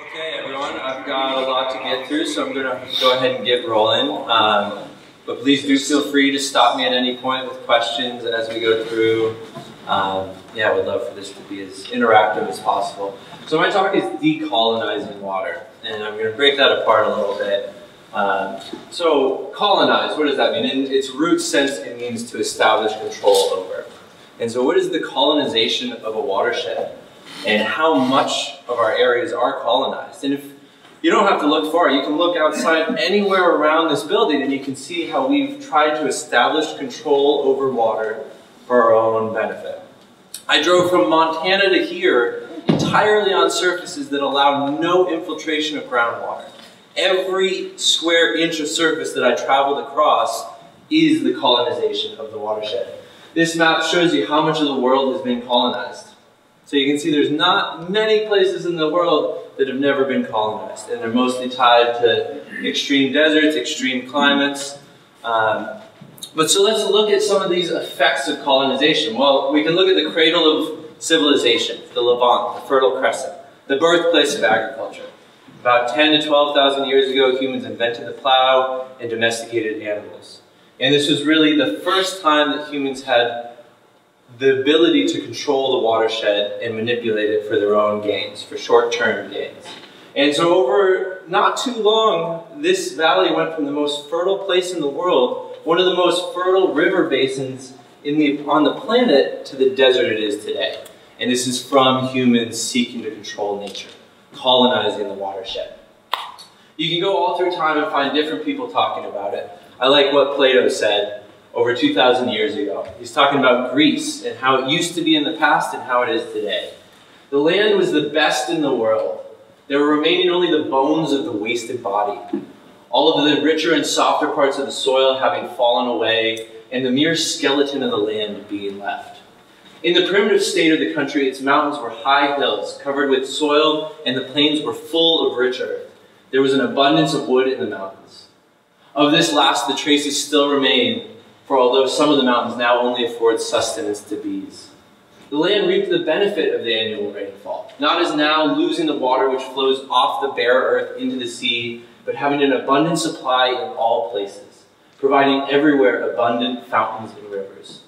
Okay, everyone, I've got a lot to get through, so I'm going to go ahead and get rolling. Um, but please do feel free to stop me at any point with questions as we go through. Um, yeah, I would love for this to be as interactive as possible. So my talk is decolonizing water, and I'm going to break that apart a little bit. Um, so colonize, what does that mean? In its root sense, it means to establish control over. And so what is the colonization of a watershed? And how much of our areas are colonized? And if you don't have to look far, you can look outside anywhere around this building and you can see how we've tried to establish control over water for our own benefit. I drove from Montana to here entirely on surfaces that allow no infiltration of groundwater. Every square inch of surface that I traveled across is the colonization of the watershed. This map shows you how much of the world has been colonized. So you can see there's not many places in the world that have never been colonized, and they're mostly tied to extreme deserts, extreme climates. Um, but so let's look at some of these effects of colonization. Well, we can look at the cradle of civilization, the Levant, the Fertile Crescent, the birthplace of agriculture. About 10 to 12,000 years ago, humans invented the plow and domesticated animals. And this was really the first time that humans had the ability to control the watershed and manipulate it for their own gains, for short-term gains. And so over not too long, this valley went from the most fertile place in the world, one of the most fertile river basins in the, on the planet, to the desert it is today. And this is from humans seeking to control nature, colonizing the watershed. You can go all through time and find different people talking about it. I like what Plato said over 2,000 years ago. He's talking about Greece and how it used to be in the past and how it is today. The land was the best in the world. There were remaining only the bones of the wasted body. All of the richer and softer parts of the soil having fallen away, and the mere skeleton of the land being left. In the primitive state of the country, its mountains were high hills covered with soil, and the plains were full of rich earth. There was an abundance of wood in the mountains. Of this last, the traces still remain, for although some of the mountains now only afford sustenance to bees. The land reaped the benefit of the annual rainfall, not as now losing the water which flows off the bare earth into the sea, but having an abundant supply in all places, providing everywhere abundant fountains and rivers.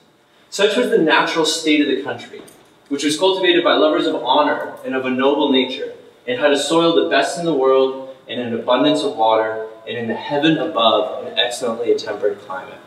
Such was the natural state of the country, which was cultivated by lovers of honor and of a noble nature, and had a soil the best in the world, and an abundance of water, and in the heaven above an excellently tempered climate.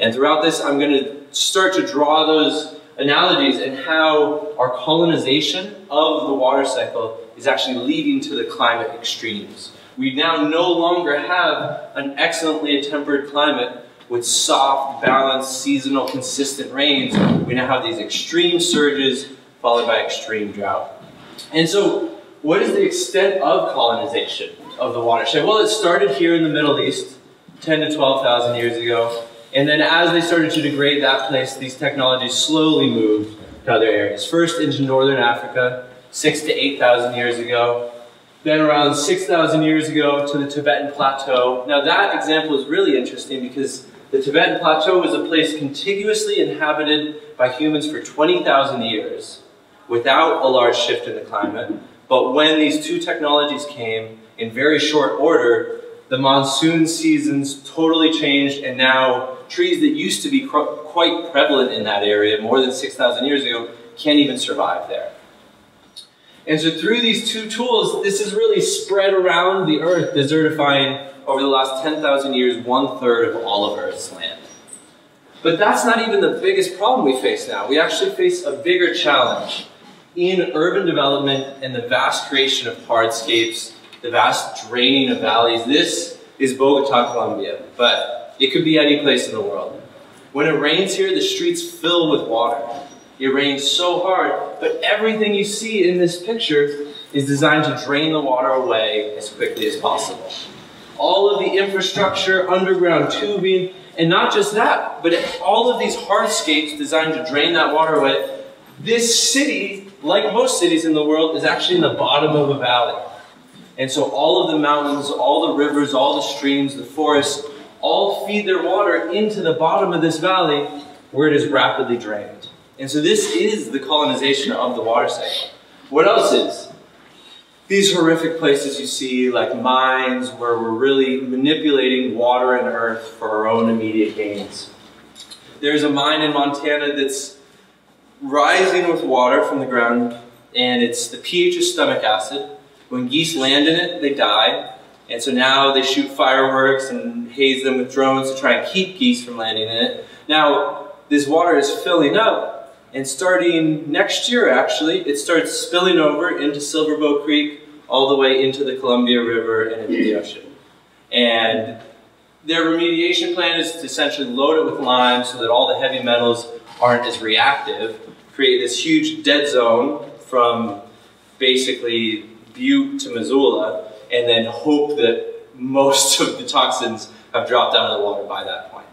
And throughout this, I'm going to start to draw those analogies and how our colonization of the water cycle is actually leading to the climate extremes. We now no longer have an excellently tempered climate with soft, balanced, seasonal, consistent rains. We now have these extreme surges followed by extreme drought. And so, what is the extent of colonization of the watershed? Well, it started here in the Middle East 10 to 12,000 years ago. And then as they started to degrade that place, these technologies slowly moved to other areas. First into northern Africa, six to 8,000 years ago. Then around 6,000 years ago to the Tibetan Plateau. Now that example is really interesting because the Tibetan Plateau was a place contiguously inhabited by humans for 20,000 years without a large shift in the climate. But when these two technologies came in very short order, the monsoon seasons totally changed and now trees that used to be quite prevalent in that area more than 6,000 years ago can't even survive there. And so through these two tools, this has really spread around the earth, desertifying over the last 10,000 years one third of all of Earth's land. But that's not even the biggest problem we face now. We actually face a bigger challenge in urban development and the vast creation of hardscapes, the vast draining of valleys. This is Bogota, Colombia, but it could be any place in the world. When it rains here, the streets fill with water. It rains so hard, but everything you see in this picture is designed to drain the water away as quickly as possible. All of the infrastructure, underground tubing, and not just that, but all of these hardscapes designed to drain that water away. This city, like most cities in the world, is actually in the bottom of a valley. And so all of the mountains, all the rivers, all the streams, the forests, all feed their water into the bottom of this valley where it is rapidly drained. And so this is the colonization of the water cycle. What else is? these horrific places you see, like mines, where we're really manipulating water and earth for our own immediate gains. There's a mine in Montana that's rising with water from the ground, and it's the pH of stomach acid. When geese land in it, they die. And so now they shoot fireworks and haze them with drones to try and keep geese from landing in it. Now, this water is filling up, and starting next year, actually, it starts spilling over into Silver Bow Creek, all the way into the Columbia River and into the ocean. And their remediation plan is to essentially load it with lime so that all the heavy metals aren't as reactive, create this huge dead zone from basically Butte to Missoula, and then hope that most of the toxins have dropped out of the water by that point.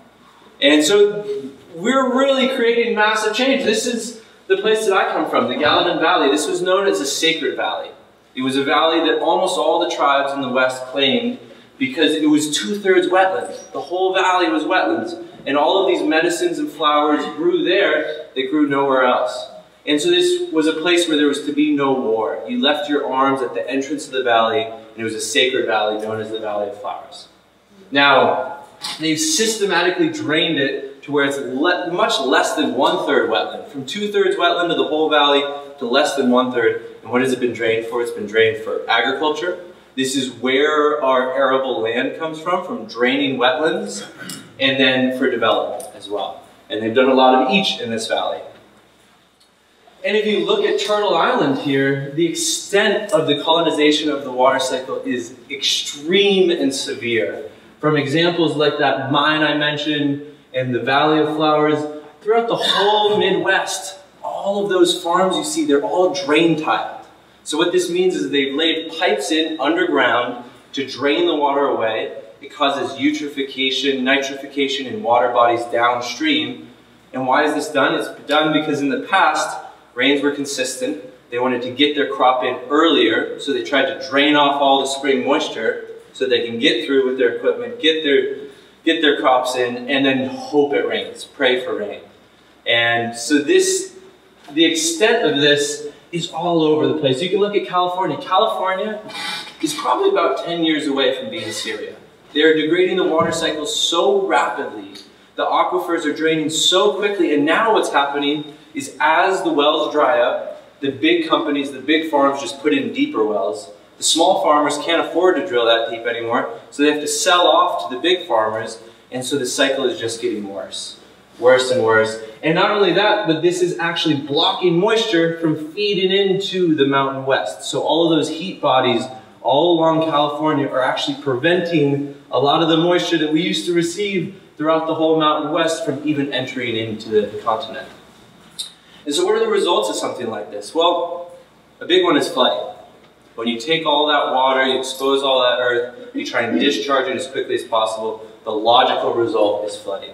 And so we're really creating massive change. This is the place that I come from, the Gallatin Valley. This was known as a sacred valley. It was a valley that almost all the tribes in the West claimed because it was two-thirds wetlands. The whole valley was wetlands. And all of these medicines and flowers grew there that grew nowhere else. And so this was a place where there was to be no war. You left your arms at the entrance of the valley, and it was a sacred valley known as the Valley of Flowers. Now, they've systematically drained it to where it's le much less than one-third wetland. From two-thirds wetland to the whole valley to less than one-third. And what has it been drained for? It's been drained for agriculture. This is where our arable land comes from, from draining wetlands, and then for development as well. And they've done a lot of each in this valley. And if you look at Turtle Island here, the extent of the colonization of the water cycle is extreme and severe. From examples like that mine I mentioned and the Valley of Flowers, throughout the whole Midwest, all of those farms you see, they're all drain tiled. So what this means is they've laid pipes in underground to drain the water away. It causes eutrophication, nitrification in water bodies downstream. And why is this done? It's done because in the past, rains were consistent. They wanted to get their crop in earlier, so they tried to drain off all the spring moisture so they can get through with their equipment, get their, get their crops in, and then hope it rains, pray for rain. And so this, the extent of this is all over the place. You can look at California. California is probably about 10 years away from being Syria. They're degrading the water cycle so rapidly. The aquifers are draining so quickly, and now what's happening is as the wells dry up, the big companies, the big farms just put in deeper wells. The small farmers can't afford to drill that deep anymore, so they have to sell off to the big farmers, and so the cycle is just getting worse. Worse and worse. And not only that, but this is actually blocking moisture from feeding into the Mountain West. So all of those heat bodies all along California are actually preventing a lot of the moisture that we used to receive throughout the whole Mountain West from even entering into the continent. And so what are the results of something like this? Well, a big one is flooding. When you take all that water, you expose all that earth, you try and discharge it as quickly as possible, the logical result is flooding.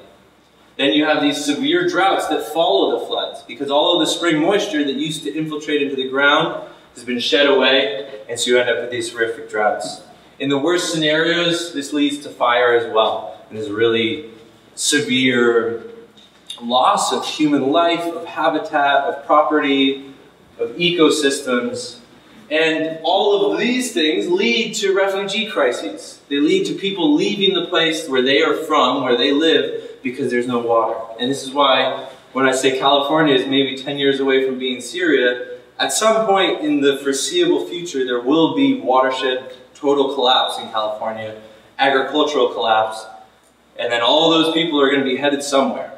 Then you have these severe droughts that follow the floods because all of the spring moisture that used to infiltrate into the ground has been shed away, and so you end up with these horrific droughts. In the worst scenarios, this leads to fire as well, and is really severe loss of human life, of habitat, of property, of ecosystems. And all of these things lead to refugee crises. They lead to people leaving the place where they are from, where they live, because there's no water. And this is why when I say California is maybe 10 years away from being Syria, at some point in the foreseeable future, there will be watershed total collapse in California, agricultural collapse, and then all those people are going to be headed somewhere.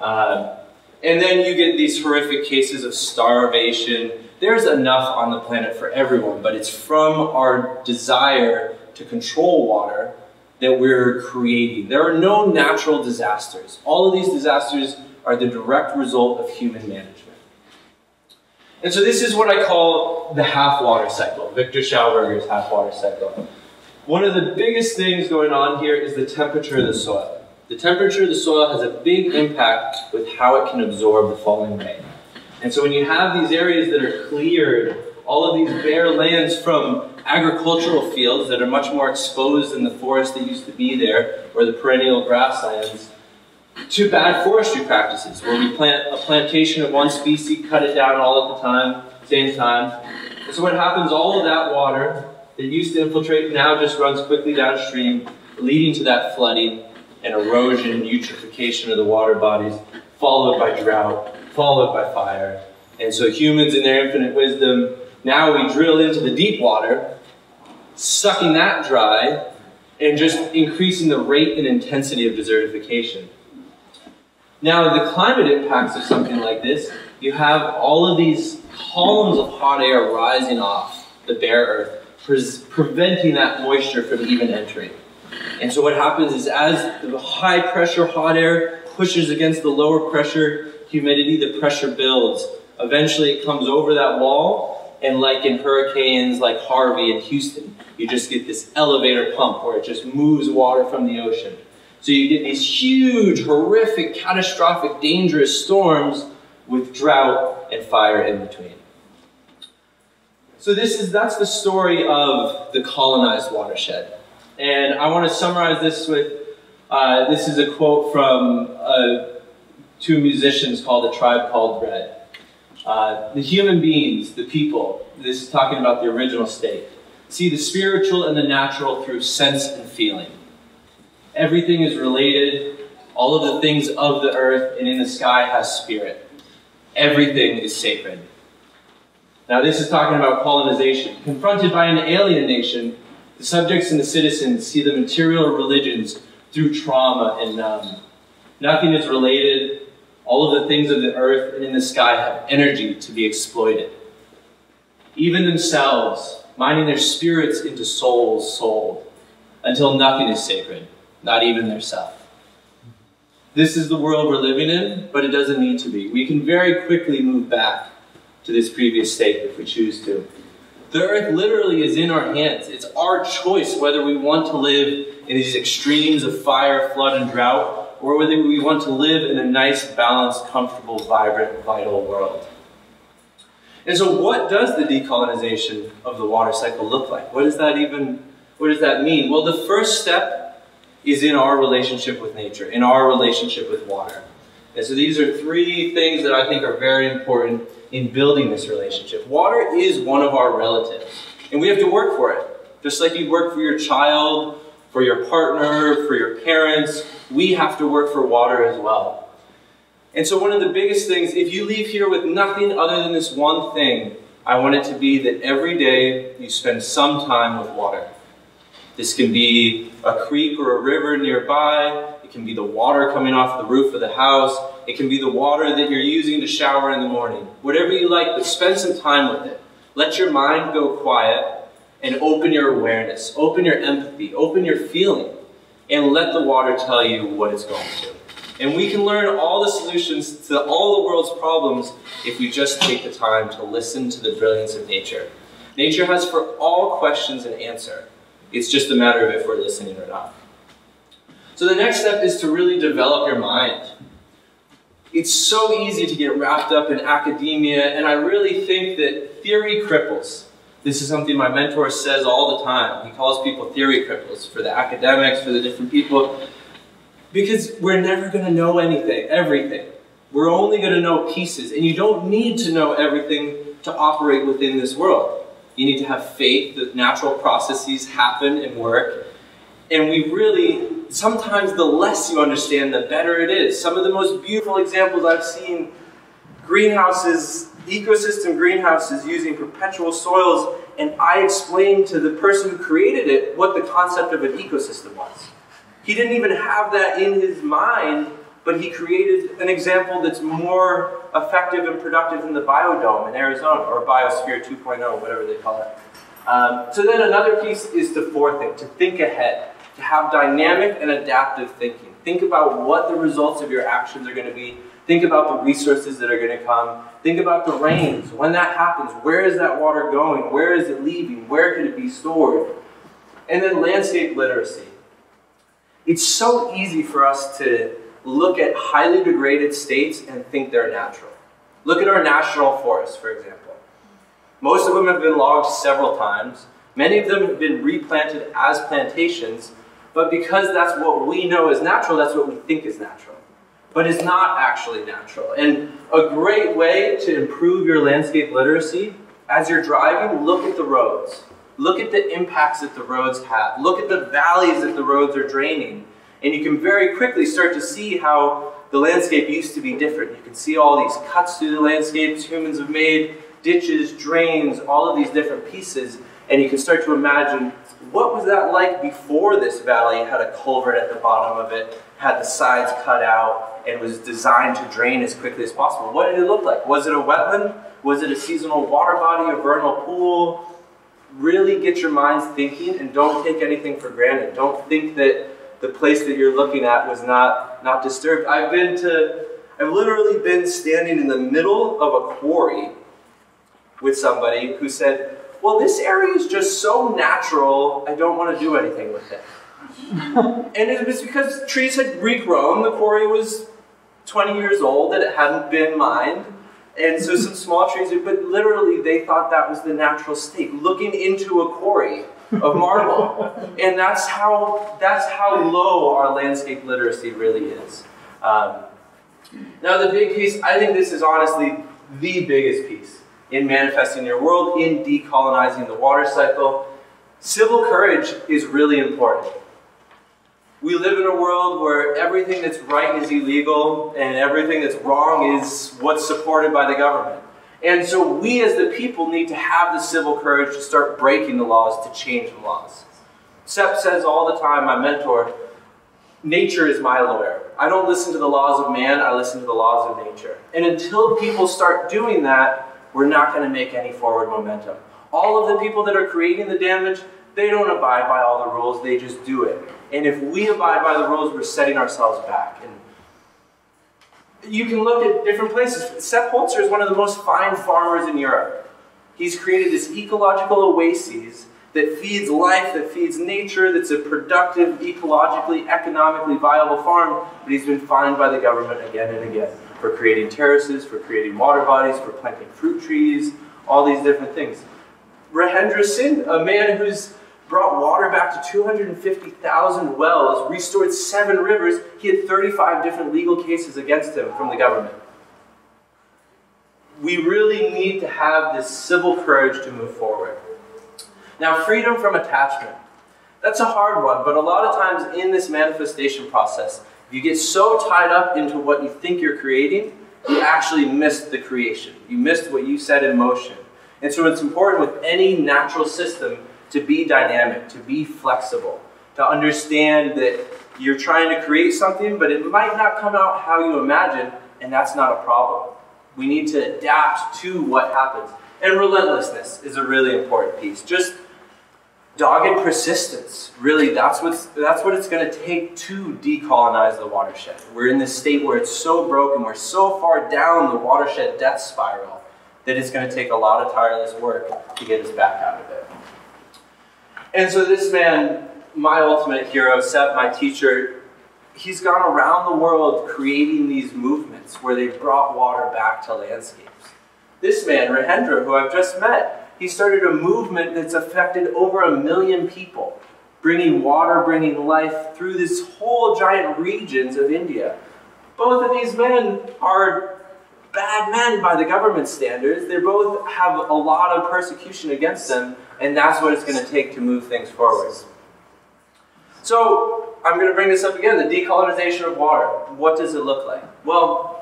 Uh, and then you get these horrific cases of starvation. There's enough on the planet for everyone, but it's from our desire to control water that we're creating. There are no natural disasters. All of these disasters are the direct result of human management. And so this is what I call the half-water cycle, Viktor Schauberger's half-water cycle. One of the biggest things going on here is the temperature of the soil. The temperature of the soil has a big impact with how it can absorb the falling rain. And so when you have these areas that are cleared, all of these bare lands from agricultural fields that are much more exposed than the forest that used to be there, or the perennial grasslands, to bad forestry practices, where we plant a plantation of one species, cut it down all at the time, same time, And so what happens, all of that water that used to infiltrate now just runs quickly downstream, leading to that flooding and erosion and eutrophication of the water bodies, followed by drought, followed by fire. And so humans in their infinite wisdom, now we drill into the deep water, sucking that dry, and just increasing the rate and intensity of desertification. Now, the climate impacts of something like this, you have all of these columns of hot air rising off the bare earth, pre preventing that moisture from even entering. And so what happens is as the high pressure hot air pushes against the lower pressure humidity, the pressure builds. Eventually it comes over that wall, and like in hurricanes like Harvey and Houston, you just get this elevator pump where it just moves water from the ocean. So you get these huge, horrific, catastrophic, dangerous storms with drought and fire in between. So this is that's the story of the colonized watershed. And I want to summarize this with uh, this is a quote from uh, two musicians called A Tribe Called Red. Uh, the human beings, the people, this is talking about the original state, see the spiritual and the natural through sense and feeling. Everything is related. All of the things of the earth and in the sky has spirit. Everything is sacred. Now, this is talking about colonization. Confronted by an alien nation, the subjects and the citizens see the material religions through trauma and numb. Nothing is related. All of the things of the earth and in the sky have energy to be exploited. Even themselves, mining their spirits into souls sold, until nothing is sacred, not even their self. This is the world we're living in, but it doesn't need to be. We can very quickly move back to this previous state if we choose to. The earth literally is in our hands. It's our choice whether we want to live in these extremes of fire, flood, and drought, or whether we want to live in a nice, balanced, comfortable, vibrant, vital world. And so what does the decolonization of the water cycle look like? What does that even, what does that mean? Well, the first step is in our relationship with nature, in our relationship with water. And so these are three things that I think are very important in building this relationship. Water is one of our relatives, and we have to work for it. Just like you work for your child, for your partner, for your parents, we have to work for water as well. And so one of the biggest things, if you leave here with nothing other than this one thing, I want it to be that every day you spend some time with water. This can be a creek or a river nearby. It can be the water coming off the roof of the house. It can be the water that you're using to shower in the morning. Whatever you like, but spend some time with it. Let your mind go quiet and open your awareness, open your empathy, open your feeling, and let the water tell you what it's going to. And we can learn all the solutions to all the world's problems if we just take the time to listen to the brilliance of nature. Nature has for all questions an answer. It's just a matter of if we're listening or not. So the next step is to really develop your mind. It's so easy to get wrapped up in academia, and I really think that theory cripples. This is something my mentor says all the time. He calls people theory cripples for the academics, for the different people, because we're never going to know anything, everything. We're only going to know pieces, and you don't need to know everything to operate within this world. You need to have faith that natural processes happen and work. And we really, sometimes the less you understand, the better it is. Some of the most beautiful examples I've seen greenhouses, ecosystem greenhouses using perpetual soils, and I explained to the person who created it what the concept of an ecosystem was. He didn't even have that in his mind but he created an example that's more effective and productive than the biodome in Arizona, or Biosphere 2.0, whatever they call it. Um, so then another piece is to forethink, to think ahead, to have dynamic and adaptive thinking. Think about what the results of your actions are going to be. Think about the resources that are going to come. Think about the rains. When that happens, where is that water going? Where is it leaving? Where could it be stored? And then landscape literacy. It's so easy for us to look at highly degraded states and think they're natural. Look at our national forests, for example. Most of them have been logged several times. Many of them have been replanted as plantations, but because that's what we know is natural, that's what we think is natural. But it's not actually natural. And a great way to improve your landscape literacy, as you're driving, look at the roads. Look at the impacts that the roads have. Look at the valleys that the roads are draining. And you can very quickly start to see how the landscape used to be different. You can see all these cuts through the landscapes humans have made, ditches, drains, all of these different pieces. And you can start to imagine what was that like before this valley had a culvert at the bottom of it, had the sides cut out, and was designed to drain as quickly as possible. What did it look like? Was it a wetland? Was it a seasonal water body, a vernal pool? Really get your minds thinking and don't take anything for granted. Don't think that the place that you're looking at was not, not disturbed. I've been to, I've literally been standing in the middle of a quarry with somebody who said, well, this area is just so natural, I don't want to do anything with it. and it was because trees had regrown, the quarry was 20 years old, that it hadn't been mined. And so some small trees, but literally they thought that was the natural state, looking into a quarry of marble. and that's how, that's how low our landscape literacy really is. Um, now the big piece, I think this is honestly the biggest piece in manifesting your world, in decolonizing the water cycle. Civil courage is really important. We live in a world where everything that's right is illegal and everything that's wrong is what's supported by the government. And so we as the people need to have the civil courage to start breaking the laws, to change the laws. Sepp says all the time, my mentor, nature is my lawyer. I don't listen to the laws of man, I listen to the laws of nature. And until people start doing that, we're not going to make any forward momentum. All of the people that are creating the damage, they don't abide by all the rules, they just do it. And if we abide by the rules, we're setting ourselves back. And you can look at different places. Sepp Holzer is one of the most fine farmers in Europe. He's created this ecological oasis that feeds life, that feeds nature, that's a productive, ecologically, economically viable farm, but he's been fined by the government again and again for creating terraces, for creating water bodies, for planting fruit trees, all these different things. Rajendra Singh, a man who's brought water back to 250,000 wells, restored seven rivers, he had 35 different legal cases against him from the government. We really need to have this civil courage to move forward. Now, freedom from attachment. That's a hard one, but a lot of times in this manifestation process, you get so tied up into what you think you're creating, you actually missed the creation. You missed what you set in motion. And so it's important with any natural system to be dynamic, to be flexible, to understand that you're trying to create something, but it might not come out how you imagine, and that's not a problem. We need to adapt to what happens. And relentlessness is a really important piece. Just dogged persistence. Really, that's, what's, that's what it's going to take to decolonize the watershed. We're in this state where it's so broken, we're so far down the watershed death spiral that it's going to take a lot of tireless work to get us back out of it. And so this man, my ultimate hero, Sepp, my teacher, he's gone around the world creating these movements where they've brought water back to landscapes. This man, Rajendra, who I've just met, he started a movement that's affected over a million people, bringing water, bringing life through this whole giant regions of India. Both of these men are bad men by the government standards. They both have a lot of persecution against them, and that's what it's going to take to move things forward. So, I'm going to bring this up again the decolonization of water. What does it look like? Well,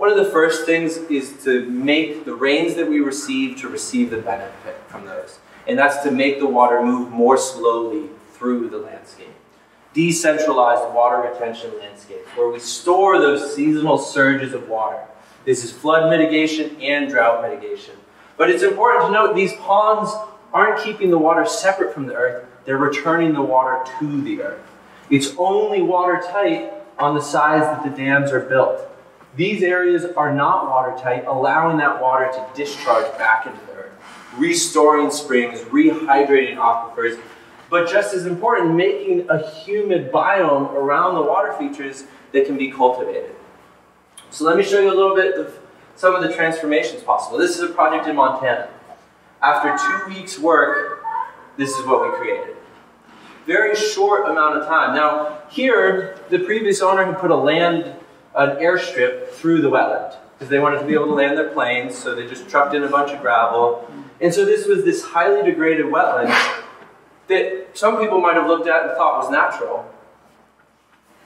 one of the first things is to make the rains that we receive to receive the benefit from those. And that's to make the water move more slowly through the landscape. Decentralized water retention landscapes, where we store those seasonal surges of water. This is flood mitigation and drought mitigation. But it's important to note these ponds aren't keeping the water separate from the earth, they're returning the water to the earth. It's only watertight on the sides that the dams are built. These areas are not watertight, allowing that water to discharge back into the earth, restoring springs, rehydrating aquifers, but just as important, making a humid biome around the water features that can be cultivated. So let me show you a little bit of some of the transformations possible. This is a project in Montana. After two weeks work, this is what we created. Very short amount of time. Now, here, the previous owner had put a land an airstrip through the wetland because they wanted to be able to land their planes, so they just trucked in a bunch of gravel. And so this was this highly degraded wetland that some people might have looked at and thought was natural.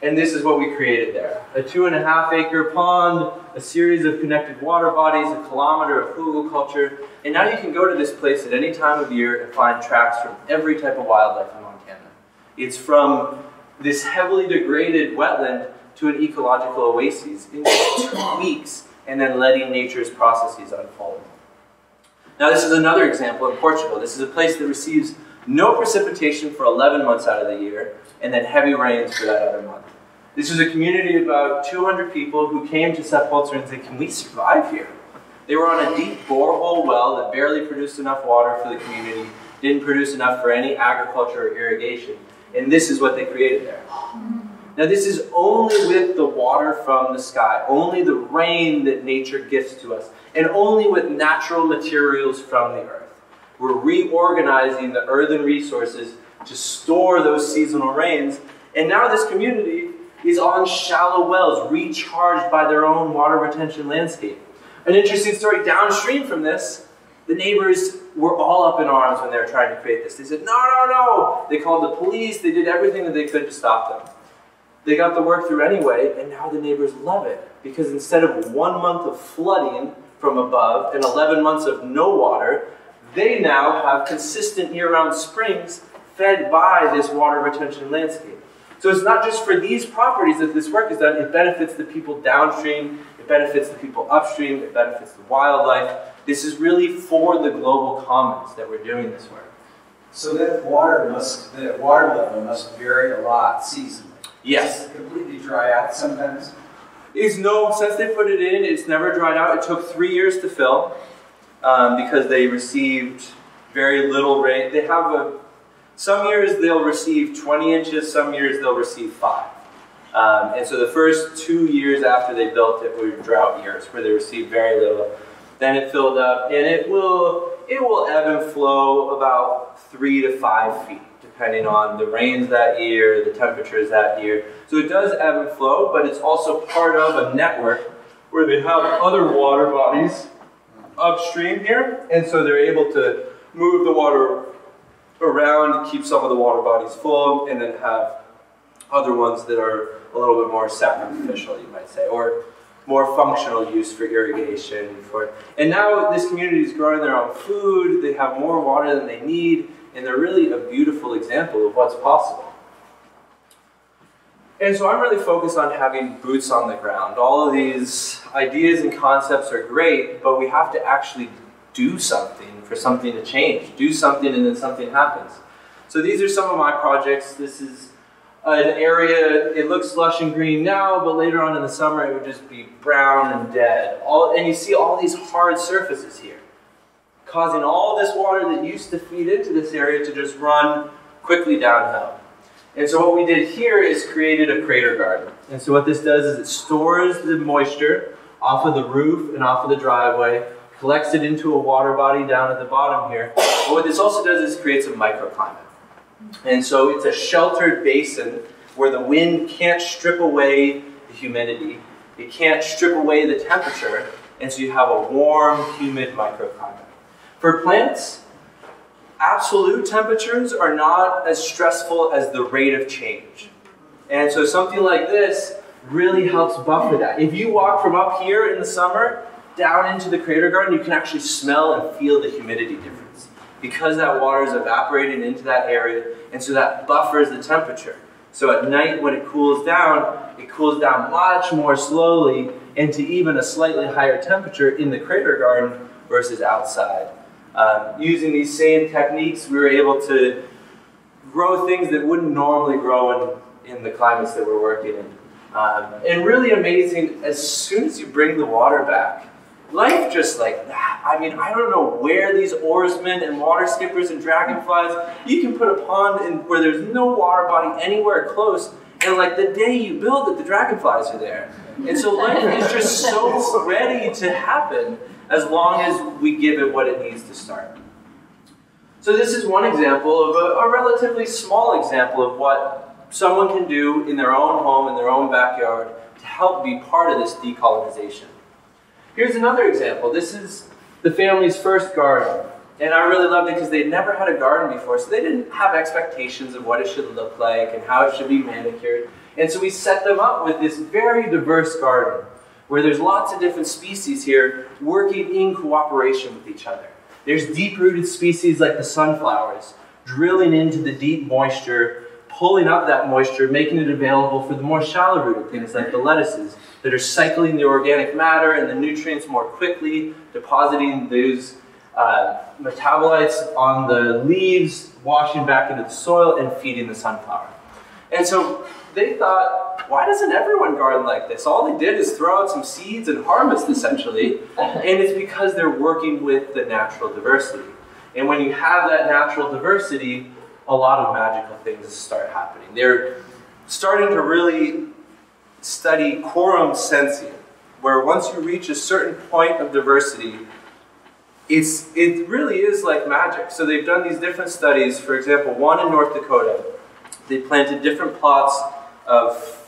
And this is what we created there. A two and a half acre pond, a series of connected water bodies, a kilometer of hugelkultur. And now you can go to this place at any time of year and find tracks from every type of wildlife in Montana. It's from this heavily degraded wetland to an ecological oasis in just two weeks and then letting nature's processes unfold. Now this is another example in Portugal. This is a place that receives no precipitation for 11 months out of the year and then heavy rains for that other month. This was a community of about 200 people who came to Sepp Holzer and said, can we survive here? They were on a deep borehole well that barely produced enough water for the community, didn't produce enough for any agriculture or irrigation, and this is what they created there. Now this is only with the water from the sky, only the rain that nature gifts to us, and only with natural materials from the earth. We're reorganizing the earthen resources to store those seasonal rains, and now this community is on shallow wells, recharged by their own water retention landscape. An interesting story downstream from this, the neighbors were all up in arms when they were trying to create this. They said, no, no, no. They called the police, they did everything that they could to stop them. They got the work through anyway, and now the neighbors love it because instead of one month of flooding from above and 11 months of no water, they now have consistent year-round springs fed by this water retention landscape. So it's not just for these properties that this work is done, it benefits the people downstream, it benefits the people upstream, it benefits the wildlife. This is really for the global commons that we're doing this work. So that water must, that water level must vary a lot seasonally. Yes. completely dry out sometimes? Is no, since they put it in, it's never dried out. It took three years to fill um, because they received very little rain. They have a, some years they'll receive 20 inches, some years they'll receive five. Um, and so the first two years after they built it were drought years where they received very little. Then it filled up and it will, it will ebb and flow about three to five feet depending on the rains that year, the temperatures that year. So it does ebb and flow, but it's also part of a network where they have other water bodies upstream here, and so they're able to move the water around to keep some of the water bodies full, and then have other ones that are a little bit more sacrificial, you might say, or more functional use for irrigation. For and now this community is growing their own food. They have more water than they need, and they're really a beautiful example of what's possible. And so I'm really focused on having boots on the ground. All of these ideas and concepts are great, but we have to actually do something for something to change. Do something and then something happens. So these are some of my projects. This is an area, it looks lush and green now, but later on in the summer it would just be brown and dead. All, and you see all these hard surfaces here causing all this water that used to feed into this area to just run quickly downhill. And so what we did here is created a crater garden. And so what this does is it stores the moisture off of the roof and off of the driveway, collects it into a water body down at the bottom here. But what this also does is creates a microclimate. And so it's a sheltered basin where the wind can't strip away the humidity, it can't strip away the temperature, and so you have a warm, humid microclimate. For plants, absolute temperatures are not as stressful as the rate of change. And so something like this really helps buffer that. If you walk from up here in the summer down into the crater garden, you can actually smell and feel the humidity difference because that water is evaporating into that area, and so that buffers the temperature. So at night when it cools down, it cools down much more slowly into even a slightly higher temperature in the crater garden versus outside. Um, using these same techniques, we were able to grow things that wouldn't normally grow in, in the climates that we're working in. Um, and really amazing, as soon as you bring the water back, life just like that. I mean, I don't know where these oarsmen and water skippers and dragonflies, you can put a pond in where there's no water body anywhere close, and like the day you build it, the dragonflies are there. And so life is just so ready to happen as long as we give it what it needs to start. So this is one example of a, a, relatively small example of what someone can do in their own home, in their own backyard, to help be part of this decolonization. Here's another example. This is the family's first garden. And I really loved it because they'd never had a garden before, so they didn't have expectations of what it should look like and how it should be manicured. And so we set them up with this very diverse garden where there's lots of different species here working in cooperation with each other. There's deep-rooted species like the sunflowers, drilling into the deep moisture, pulling up that moisture, making it available for the more shallow-rooted things like the lettuces that are cycling the organic matter and the nutrients more quickly, depositing those uh, metabolites on the leaves, washing back into the soil, and feeding the sunflower. And so they thought, why doesn't everyone garden like this? All they did is throw out some seeds and harvest, essentially. and it's because they're working with the natural diversity. And when you have that natural diversity, a lot of magical things start happening. They're starting to really study quorum sensing, where once you reach a certain point of diversity, it's, it really is like magic. So they've done these different studies. For example, one in North Dakota, they planted different plots of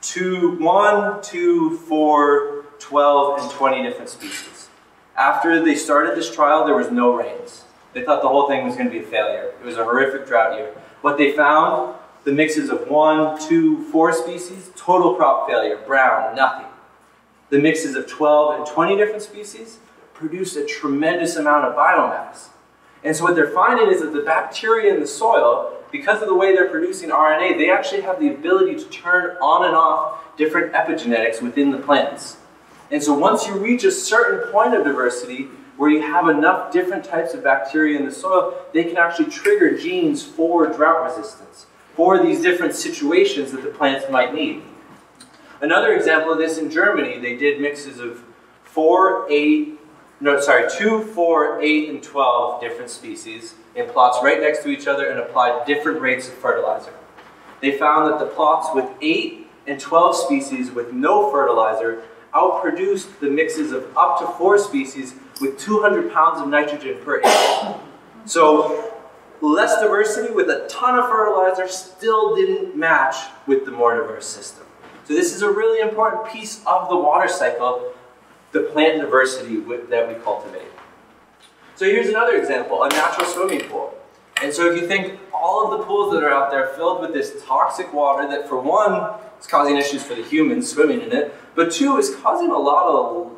two, one, two, four, 12, and 20 different species. After they started this trial, there was no rains. They thought the whole thing was going to be a failure. It was a horrific drought year. What they found, the mixes of one, two, four species, total crop failure, brown, nothing. The mixes of 12 and 20 different species produced a tremendous amount of biomass. And so what they're finding is that the bacteria in the soil because of the way they're producing RNA, they actually have the ability to turn on and off different epigenetics within the plants. And so once you reach a certain point of diversity, where you have enough different types of bacteria in the soil, they can actually trigger genes for drought resistance, for these different situations that the plants might need. Another example of this in Germany, they did mixes of four, eight, no, sorry, two, four, eight, and 12 different species in plots right next to each other and applied different rates of fertilizer. They found that the plots with 8 and 12 species with no fertilizer outproduced the mixes of up to 4 species with 200 pounds of nitrogen per acre. So less diversity with a ton of fertilizer still didn't match with the more diverse system. So this is a really important piece of the water cycle the plant diversity that we cultivate. So here's another example, a natural swimming pool. And so if you think all of the pools that are out there filled with this toxic water that for one, is causing issues for the humans swimming in it, but two, is causing a lot of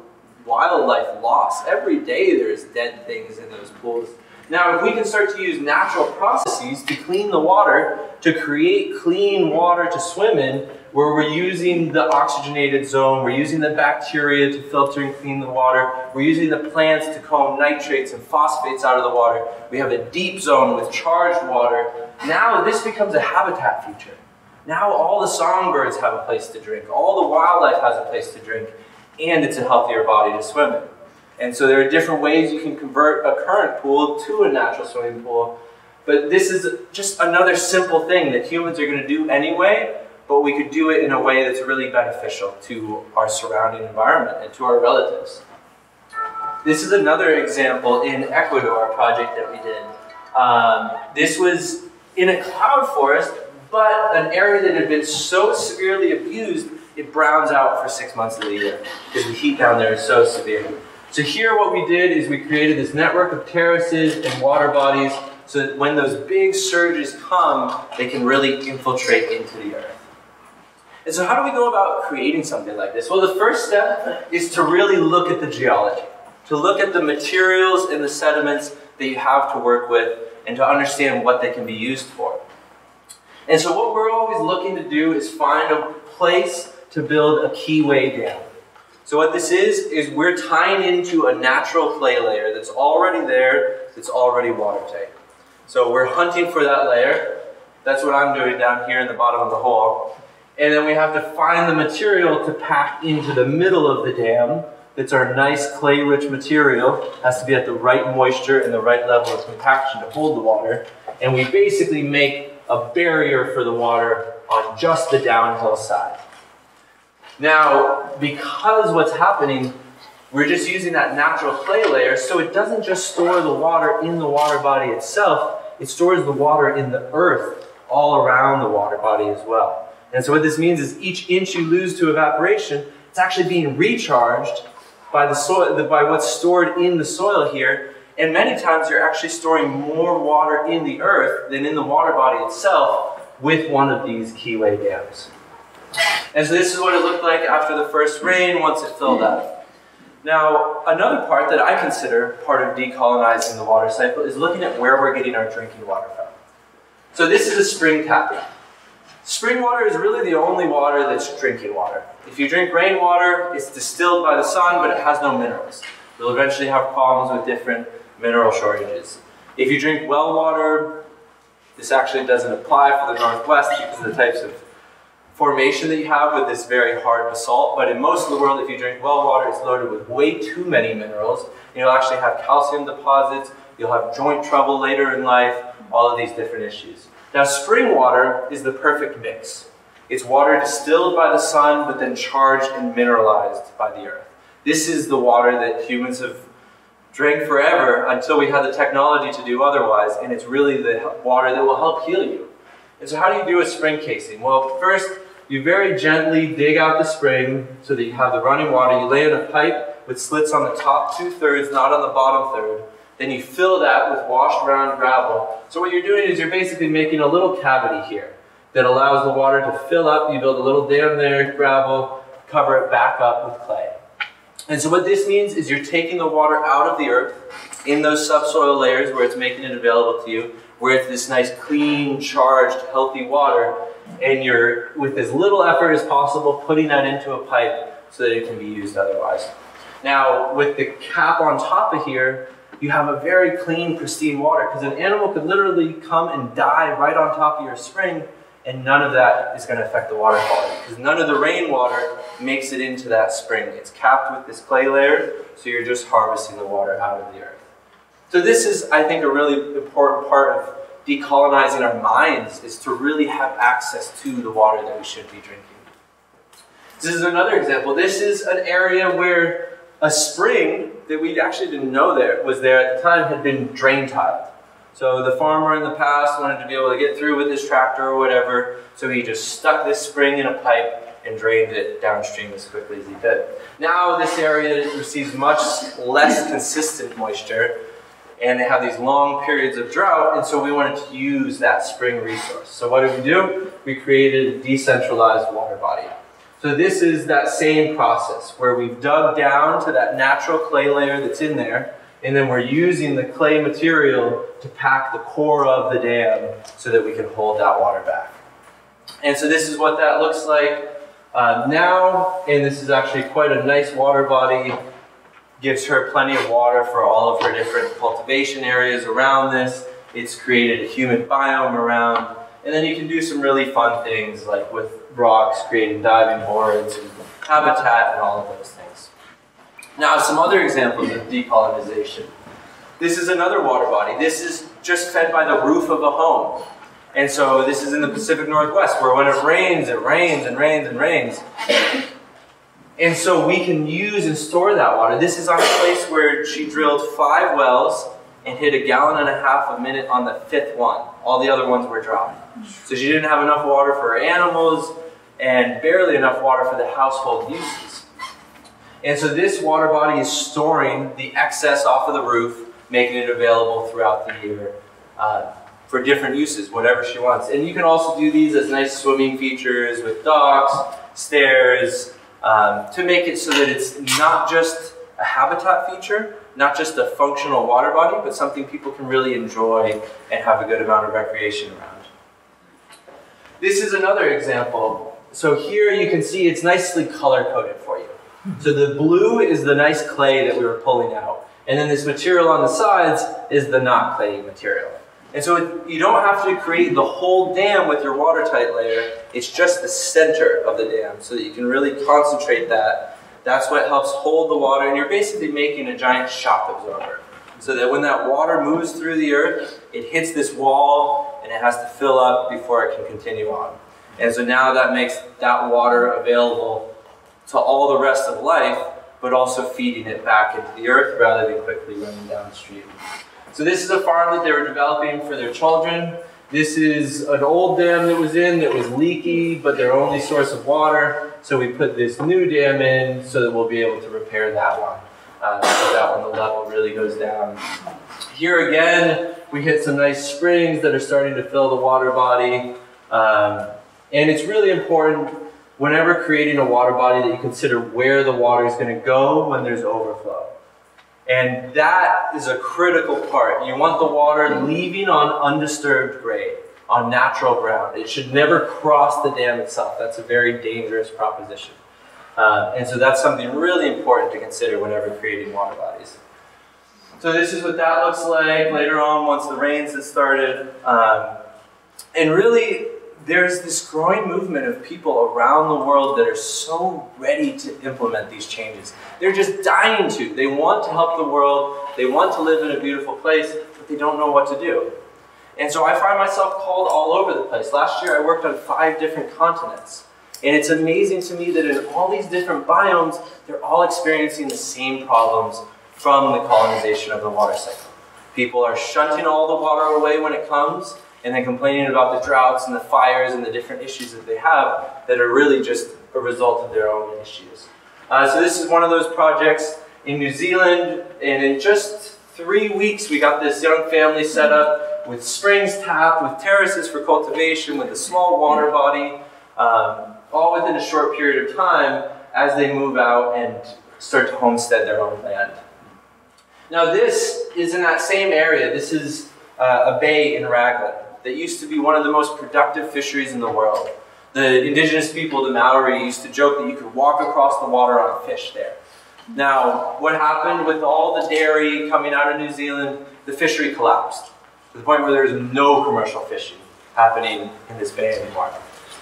wildlife loss. Every day there's dead things in those pools. Now, if we can start to use natural processes to clean the water, to create clean water to swim in, where we're using the oxygenated zone, we're using the bacteria to filter and clean the water, we're using the plants to comb nitrates and phosphates out of the water, we have a deep zone with charged water. Now this becomes a habitat feature. Now all the songbirds have a place to drink, all the wildlife has a place to drink, and it's a healthier body to swim in. And so there are different ways you can convert a current pool to a natural swimming pool. But this is just another simple thing that humans are going to do anyway, but we could do it in a way that's really beneficial to our surrounding environment and to our relatives. This is another example in Ecuador a project that we did. Um, this was in a cloud forest, but an area that had been so severely abused, it browns out for six months of the year because the heat down there is so severe. So here what we did is we created this network of terraces and water bodies so that when those big surges come, they can really infiltrate into the earth. And so how do we go about creating something like this? Well, the first step is to really look at the geology, to look at the materials and the sediments that you have to work with and to understand what they can be used for. And so what we're always looking to do is find a place to build a keyway dam. So what this is, is we're tying into a natural clay layer that's already there, that's already watertight. So we're hunting for that layer. That's what I'm doing down here in the bottom of the hole. And then we have to find the material to pack into the middle of the dam. That's our nice clay-rich material. Has to be at the right moisture and the right level of compaction to hold the water. And we basically make a barrier for the water on just the downhill side. Now, because what's happening, we're just using that natural clay layer, so it doesn't just store the water in the water body itself, it stores the water in the earth all around the water body as well. And so what this means is each inch you lose to evaporation, it's actually being recharged by the soil, by what's stored in the soil here, And many times you're actually storing more water in the earth than in the water body itself with one of these keyway dams. And so this is what it looked like after the first rain once it filled up. Now, another part that I consider part of decolonizing the water cycle is looking at where we're getting our drinking water from. So this is a spring tap. Spring water is really the only water that's drinking water. If you drink rainwater, it's distilled by the sun, but it has no minerals. You'll eventually have problems with different mineral shortages. If you drink well water, this actually doesn't apply for the Northwest because of the types of formation that you have with this very hard basalt. But in most of the world, if you drink well water, it's loaded with way too many minerals. You'll actually have calcium deposits, you'll have joint trouble later in life, all of these different issues. Now, spring water is the perfect mix. It's water distilled by the sun, but then charged and mineralized by the earth. This is the water that humans have drank forever until we had the technology to do otherwise, and it's really the water that will help heal you. And so how do you do a spring casing? Well, first, you very gently dig out the spring so that you have the running water. You lay in a pipe with slits on the top two thirds, not on the bottom third. Then you fill that with washed round gravel. So what you're doing is you're basically making a little cavity here that allows the water to fill up. You build a little dam there, gravel, cover it back up with clay. And so what this means is you're taking the water out of the earth in those subsoil layers where it's making it available to you, where it's this nice, clean, charged, healthy water, and you're, with as little effort as possible, putting that into a pipe so that it can be used otherwise. Now, with the cap on top of here, you have a very clean, pristine water, because an animal could literally come and die right on top of your spring, and none of that is going to affect the water quality, because none of the rainwater makes it into that spring. It's capped with this clay layer, so you're just harvesting the water out of the earth. So this is, I think, a really important part of decolonizing our minds is to really have access to the water that we should be drinking. This is another example. This is an area where a spring that we actually didn't know there was there at the time had been drain tiled. So the farmer in the past wanted to be able to get through with his tractor or whatever, so he just stuck this spring in a pipe and drained it downstream as quickly as he could. Now this area receives much less consistent moisture, and they have these long periods of drought, and so we wanted to use that spring resource. So what did we do? We created a decentralized water body. So this is that same process where we've dug down to that natural clay layer that's in there, and then we're using the clay material to pack the core of the dam so that we can hold that water back. And so this is what that looks like uh, now, and this is actually quite a nice water body gives her plenty of water for all of her different cultivation areas around this. It's created a humid biome around. And then you can do some really fun things like with rocks, creating diving boards and habitat and all of those things. Now, some other examples of decolonization. This is another water body. This is just fed by the roof of a home. And so this is in the Pacific Northwest where when it rains, it rains and rains and rains. And so we can use and store that water. This is on a place where she drilled five wells and hit a gallon and a half a minute on the fifth one. All the other ones were dry. So she didn't have enough water for her animals and barely enough water for the household uses. And so this water body is storing the excess off of the roof, making it available throughout the year uh, for different uses, whatever she wants. And you can also do these as nice swimming features with docks, stairs, um, to make it so that it's not just a habitat feature, not just a functional water body, but something people can really enjoy and have a good amount of recreation around. This is another example. So here you can see it's nicely color coded for you. So the blue is the nice clay that we were pulling out. And then this material on the sides is the not clay material. And so it, you don't have to create the whole dam with your watertight layer. It's just the center of the dam so that you can really concentrate that. That's what helps hold the water. And you're basically making a giant shock absorber. So that when that water moves through the earth, it hits this wall and it has to fill up before it can continue on. And so now that makes that water available to all the rest of life, but also feeding it back into the earth rather than quickly running downstream. So this is a farm that they were developing for their children. This is an old dam that was in that was leaky, but their only source of water. So we put this new dam in so that we'll be able to repair that one. Uh, so that one, the level really goes down here again, we hit some nice springs that are starting to fill the water body. Um, and it's really important whenever creating a water body that you consider where the water is going to go when there's overflow. And that is a critical part. You want the water leaving on undisturbed grade, on natural ground. It should never cross the dam itself. That's a very dangerous proposition. Uh, and so that's something really important to consider whenever creating water bodies. So this is what that looks like later on once the rains have started. Um, and really, there's this growing movement of people around the world that are so ready to implement these changes. They're just dying to. They want to help the world, they want to live in a beautiful place, but they don't know what to do. And so I find myself called all over the place. Last year I worked on five different continents. And it's amazing to me that in all these different biomes, they're all experiencing the same problems from the colonization of the water cycle. People are shunting all the water away when it comes, and then complaining about the droughts and the fires and the different issues that they have that are really just a result of their own issues. Uh, so this is one of those projects in New Zealand, and in just three weeks we got this young family set up with springs tapped, with terraces for cultivation, with a small water body, um, all within a short period of time as they move out and start to homestead their own land. Now this is in that same area. This is uh, a bay in Raglan that used to be one of the most productive fisheries in the world. The indigenous people, the Maori, used to joke that you could walk across the water on a fish there. Now, what happened with all the dairy coming out of New Zealand, the fishery collapsed to the point where there was no commercial fishing happening in this bay anymore.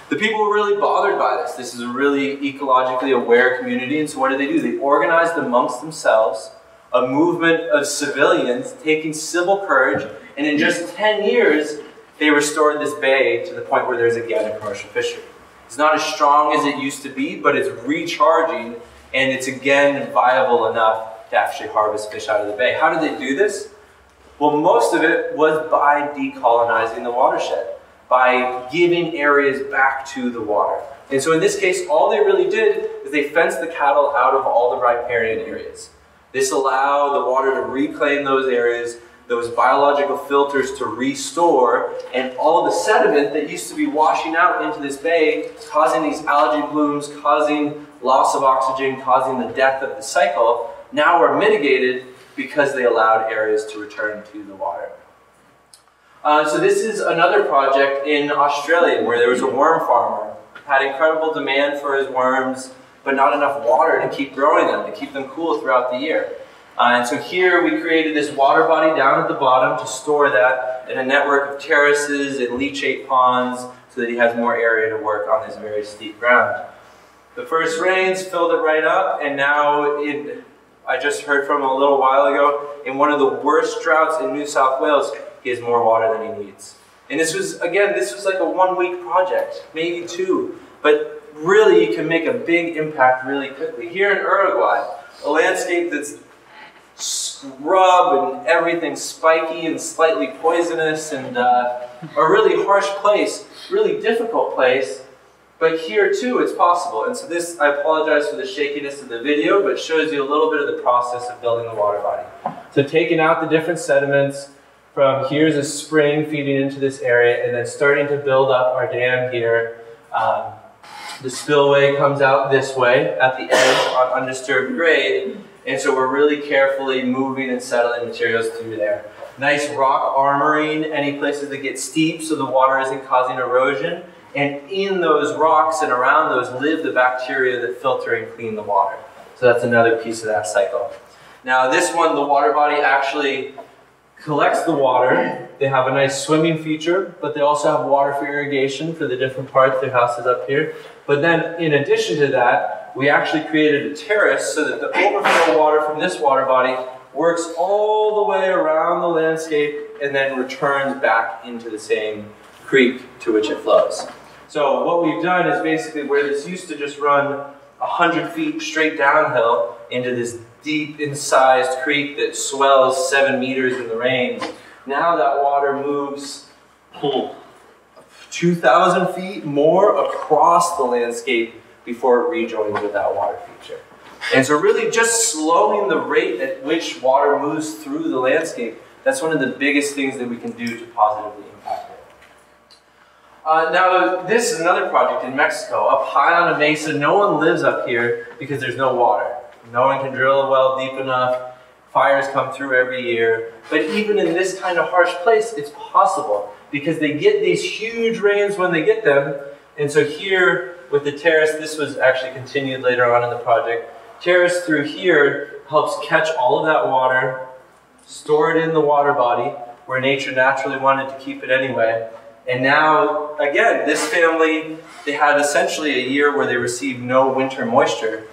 The people were really bothered by this. This is a really ecologically aware community, and so what did they do? They organized amongst themselves a movement of civilians taking civil courage, and in just 10 years, they restored this bay to the point where there's again a commercial fishery. It's not as strong as it used to be, but it's recharging and it's again viable enough to actually harvest fish out of the bay. How did they do this? Well, most of it was by decolonizing the watershed, by giving areas back to the water. And so in this case, all they really did is they fenced the cattle out of all the riparian areas. This allowed the water to reclaim those areas those biological filters to restore, and all the sediment that used to be washing out into this bay, causing these algae blooms, causing loss of oxygen, causing the death of the cycle, now are mitigated because they allowed areas to return to the water. Uh, so this is another project in Australia where there was a worm farmer, had incredible demand for his worms, but not enough water to keep growing them, to keep them cool throughout the year. Uh, and so here we created this water body down at the bottom to store that in a network of terraces and leachate ponds so that he has more area to work on this very steep ground. The first rains filled it right up and now in, I just heard from him a little while ago, in one of the worst droughts in New South Wales, he has more water than he needs. And this was, again, this was like a one week project, maybe two, but really you can make a big impact really quickly. Here in Uruguay, a landscape that's scrub and everything spiky and slightly poisonous and uh, a really harsh place, really difficult place. But here too, it's possible. And so this, I apologize for the shakiness of the video, but shows you a little bit of the process of building the water body. So taking out the different sediments from here's a spring feeding into this area and then starting to build up our dam here. Um, the spillway comes out this way at the edge on undisturbed grade and so we're really carefully moving and settling materials through there. Nice rock armoring any places that get steep so the water isn't causing erosion. And in those rocks and around those live the bacteria that filter and clean the water. So that's another piece of that cycle. Now this one, the water body actually collects the water. They have a nice swimming feature, but they also have water for irrigation for the different parts. Their house is up here. But then in addition to that, we actually created a terrace so that the overflow water from this water body works all the way around the landscape and then returns back into the same creek to which it flows. So what we've done is basically where this used to just run 100 feet straight downhill into this deep incised creek that swells seven meters in the rain, now that water moves hmm, 2,000 feet more across the landscape before it rejoins with that water feature. And so really just slowing the rate at which water moves through the landscape, That's one of the biggest things that we can do to positively impact it. Uh, now, this is another project in Mexico, up high on a mesa. No one lives up here because there's no water. No one can drill a well deep enough. Fires come through every year. But even in this kind of harsh place, it's possible because they get these huge rains when they get them. And so here with the terrace, this was actually continued later on in the project. Terrace through here helps catch all of that water, store it in the water body where nature naturally wanted to keep it anyway. And now, again, this family, they had essentially a year where they received no winter moisture,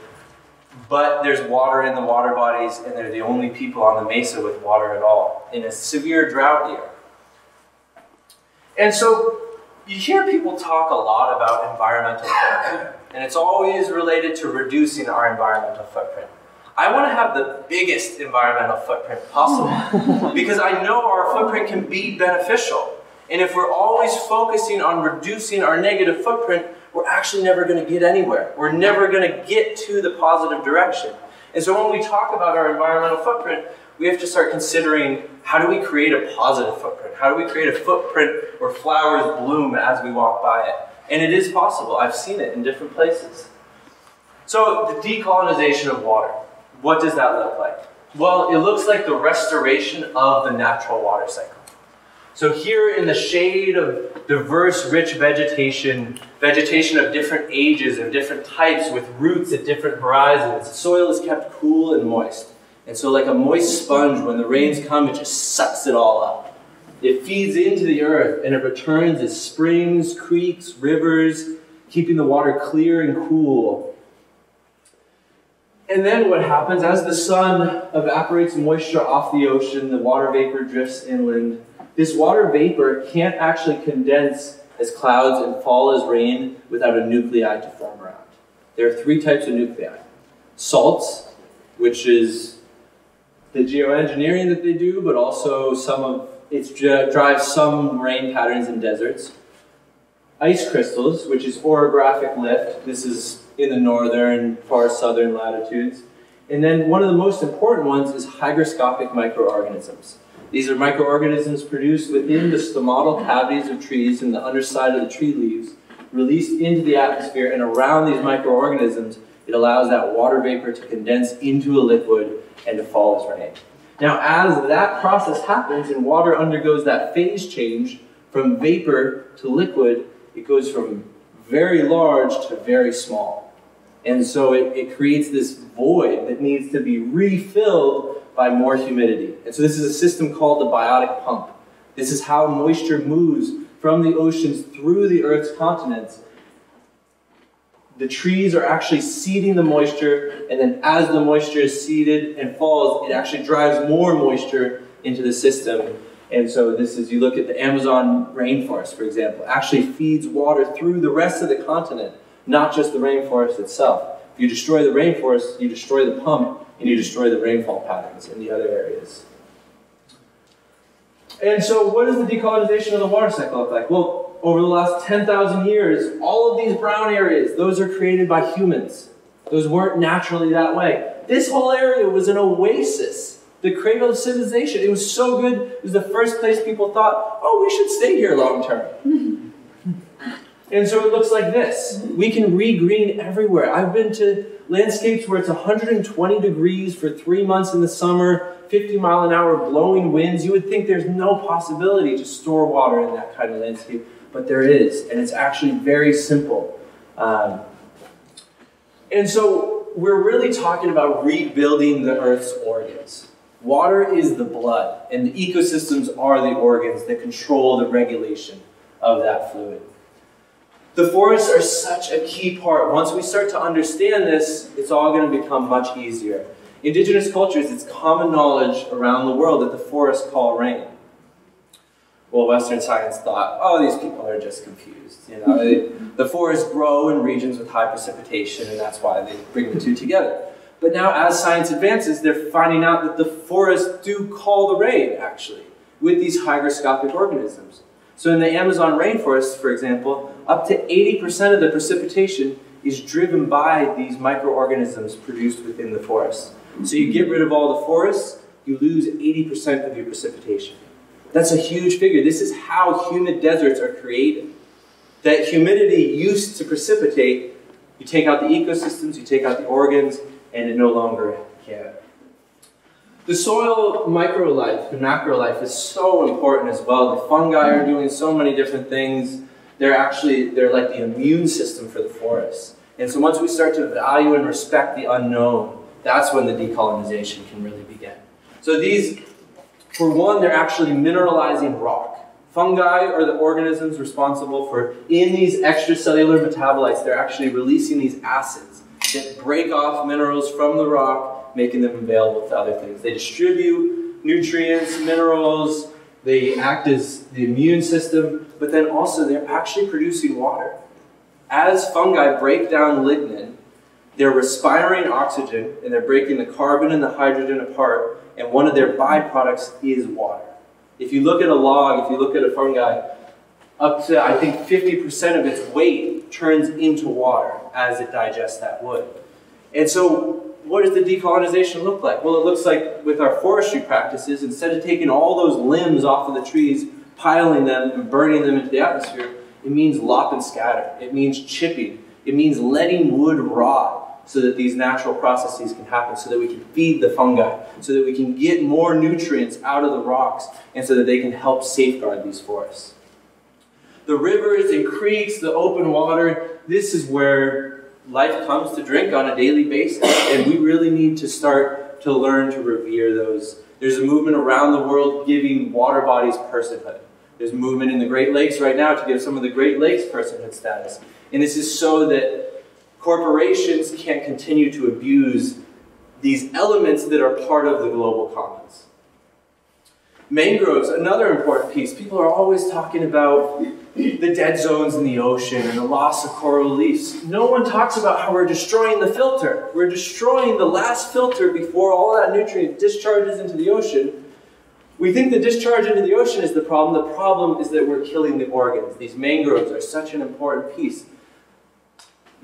but there's water in the water bodies, and they're the only people on the mesa with water at all in a severe drought year. And so you hear people talk a lot about environmental footprint, and it's always related to reducing our environmental footprint. I want to have the biggest environmental footprint possible because I know our footprint can be beneficial. And if we're always focusing on reducing our negative footprint, we're actually never going to get anywhere. We're never going to get to the positive direction. And so when we talk about our environmental footprint, we have to start considering how do we create a positive footprint? How do we create a footprint where flowers bloom as we walk by it? And it is possible. I've seen it in different places. So the decolonization of water, what does that look like? Well, it looks like the restoration of the natural water cycle. So here in the shade of diverse, rich vegetation, vegetation of different ages and different types with roots at different horizons, the soil is kept cool and moist. And so like a moist sponge, when the rains come, it just sucks it all up. It feeds into the earth and it returns as springs, creeks, rivers, keeping the water clear and cool. And then what happens, as the sun evaporates moisture off the ocean, the water vapor drifts inland, this water vapor can't actually condense as clouds and fall as rain without a nuclei to form around. There are three types of nuclei. Salts, which is the geoengineering that they do, but also some of it drives some rain patterns in deserts. Ice crystals, which is orographic lift. This is in the northern, far southern latitudes. And then one of the most important ones is hygroscopic microorganisms. These are microorganisms produced within the stomatal cavities of trees and the underside of the tree leaves, released into the atmosphere, and around these microorganisms, it allows that water vapor to condense into a liquid and to fall as rain. Now, as that process happens and water undergoes that phase change from vapor to liquid, it goes from very large to very small. And so it, it creates this void that needs to be refilled by more humidity. And so this is a system called the biotic pump. This is how moisture moves from the oceans through the Earth's continents. The trees are actually seeding the moisture, and then as the moisture is seeded and falls, it actually drives more moisture into the system. And so this is, you look at the Amazon rainforest, for example, actually feeds water through the rest of the continent, not just the rainforest itself. If you destroy the rainforest, you destroy the pump, and you destroy the rainfall patterns in the other areas. And so, what does the decolonization of the water cycle look like? Well, over the last 10,000 years, all of these brown areas, those are created by humans. Those weren't naturally that way. This whole area was an oasis, the cradle of civilization. It was so good, it was the first place people thought, oh, we should stay here long term. And so it looks like this. We can regreen everywhere. I've been to landscapes where it's 120 degrees for three months in the summer, 50 mile an hour blowing winds. You would think there's no possibility to store water in that kind of landscape, but there is, and it's actually very simple. Um, and so we're really talking about rebuilding the Earth's organs. Water is the blood, and the ecosystems are the organs that control the regulation of that fluid. The forests are such a key part. Once we start to understand this, it's all going to become much easier. Indigenous cultures, it's common knowledge around the world that the forests call rain. Well, Western science thought, oh, these people are just confused. You know, mm-hmm. they, the forests grow in regions with high precipitation, and that's why they bring the two together. But now, as science advances, they're finding out that the forests do call the rain, actually, with these hygroscopic organisms. So in the Amazon rainforest, for example, up to 80% of the precipitation is driven by these microorganisms produced within the forest. So you get rid of all the forests, you lose 80% of your precipitation. That's a huge figure. This is how humid deserts are created. That humidity used to precipitate, you take out the ecosystems, you take out the organs, and it no longer can. The soil microlife, the macrolife, is so important as well. The fungi are doing so many different things. They're actually, they're like the immune system for the forest. And so once we start to value and respect the unknown, that's when the decolonization can really begin. So these, for one, they're actually mineralizing rock. Fungi are the organisms responsible for, in these extracellular metabolites, they're actually releasing these acids that break off minerals from the rock, making them available to other things. They distribute nutrients, minerals, they act as the immune system, but then also they're actually producing water. As fungi break down lignin, they're respiring oxygen and they're breaking the carbon and the hydrogen apart, and one of their byproducts is water. If you look at a log, if you look at a fungi, up to I think 50% of its weight turns into water as it digests that wood. And so what does the decolonization look like? Well, it looks like with our forestry practices, instead of taking all those limbs off of the trees, piling them and burning them into the atmosphere, it means lop and scatter. It means chipping. It means letting wood rot so that these natural processes can happen, so that we can feed the fungi, so that we can get more nutrients out of the rocks, and so that they can help safeguard these forests. The rivers and creeks, the open water, this is where life comes to drink on a daily basis, and we really need to start to learn to revere those. There's a movement around the world giving water bodies personhood. There's movement in the Great Lakes right now to give some of the Great Lakes personhood status. And this is so that corporations can't continue to abuse these elements that are part of the global commons. Mangroves, another important piece. People are always talking about the dead zones in the ocean and the loss of coral reefs. No one talks about how we're destroying the filter. We're destroying the last filter before all that nutrient discharges into the ocean. We think the discharge into the ocean is the problem. The problem is that we're killing the organs. These mangroves are such an important piece.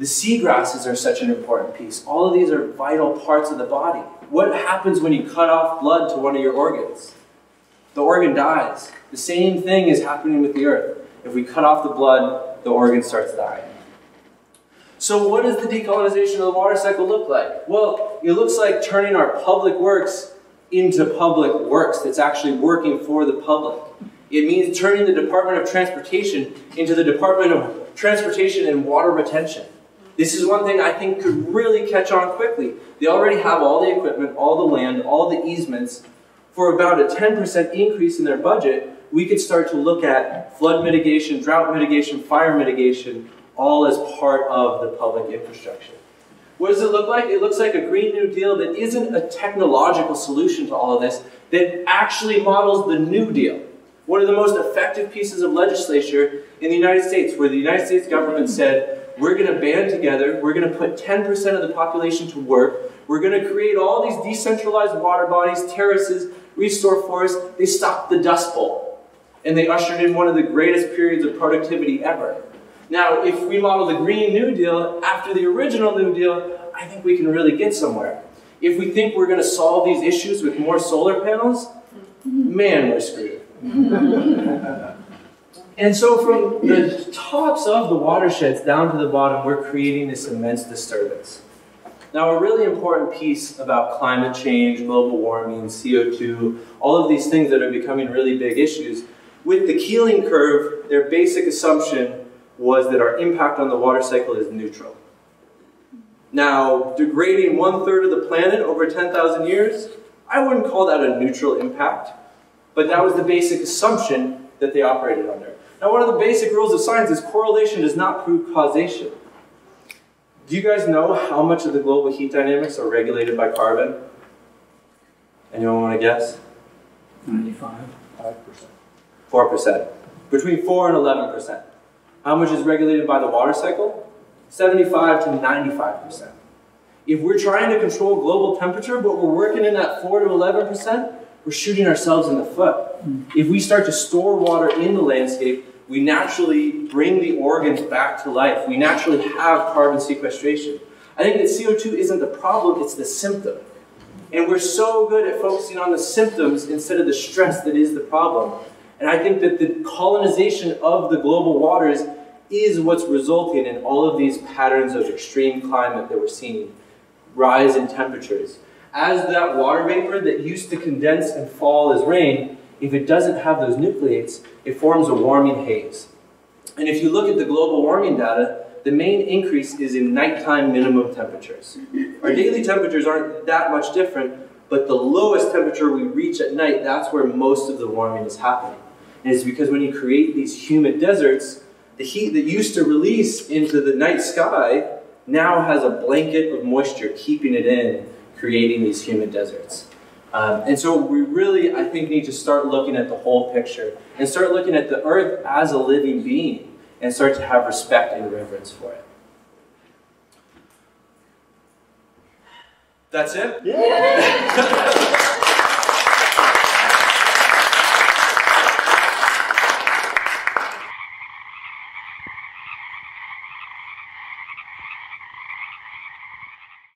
The seagrasses are such an important piece. All of these are vital parts of the body. What happens when you cut off blood to one of your organs? The organ dies. The same thing is happening with the earth. If we cut off the blood, the organ starts dying. So what does the decolonization of the water cycle look like? Well, it looks like turning our public works into public works that's actually working for the public. It means turning the Department of Transportation into the Department of Transportation and Water Retention. This is one thing I think could really catch on quickly. They already have all the equipment, all the land, all the easements. For about a 10% increase in their budget, we could start to look at flood mitigation, drought mitigation, fire mitigation, all as part of the public infrastructure. What does it look like? It looks like a Green New Deal that isn't a technological solution to all of this, that actually models the New Deal. One of the most effective pieces of legislature in the United States, where the United States government said, we're going to band together. We're going to put 10% of the population to work. We're going to create all these decentralized water bodies, terraces, restore forests. They stopped the Dust Bowl. And they ushered in one of the greatest periods of productivity ever. Now, if we model the Green New Deal after the original New Deal, I think we can really get somewhere. If we think we're going to solve these issues with more solar panels, man, we're screwed. And so from the tops of the watersheds down to the bottom, we're creating this immense disturbance. Now, a really important piece about climate change, global warming, CO2, all of these things that are becoming really big issues, with the Keeling curve, their basic assumption was that our impact on the water cycle is neutral. Now, degrading one third of the planet over 10,000 years, I wouldn't call that a neutral impact, but that was the basic assumption that they operated under. Now, one of the basic rules of science is correlation does not prove causation. Do you guys know how much of the global heat dynamics are regulated by carbon? Anyone want to guess? 95. 5%. 4%. Between 4 and 11%. How much is regulated by the water cycle? 75 to 95%. If we're trying to control global temperature, but we're working in that 4 to 11%, we're shooting ourselves in the foot. Hmm. If we start to store water in the landscape, we naturally bring the organs back to life. We naturally have carbon sequestration. I think that CO2 isn't the problem, it's the symptom. And we're so good at focusing on the symptoms instead of the stress that is the problem. And I think that the colonization of the global waters is what's resulting in all of these patterns of extreme climate that we're seeing, rise in temperatures. As that water vapor that used to condense and fall as rain, if it doesn't have those nucleates, it forms a warming haze. And if you look at the global warming data, the main increase is in nighttime minimum temperatures. Our daily temperatures aren't that much different, but the lowest temperature we reach at night, that's where most of the warming is happening. And it's because when you create these humid deserts, the heat that used to release into the night sky now has a blanket of moisture keeping it in, creating these humid deserts. Um, and so we really, I think, need to start looking at the whole picture and start looking at the earth as a living being and start to have respect and reverence for it. That's it? Yeah.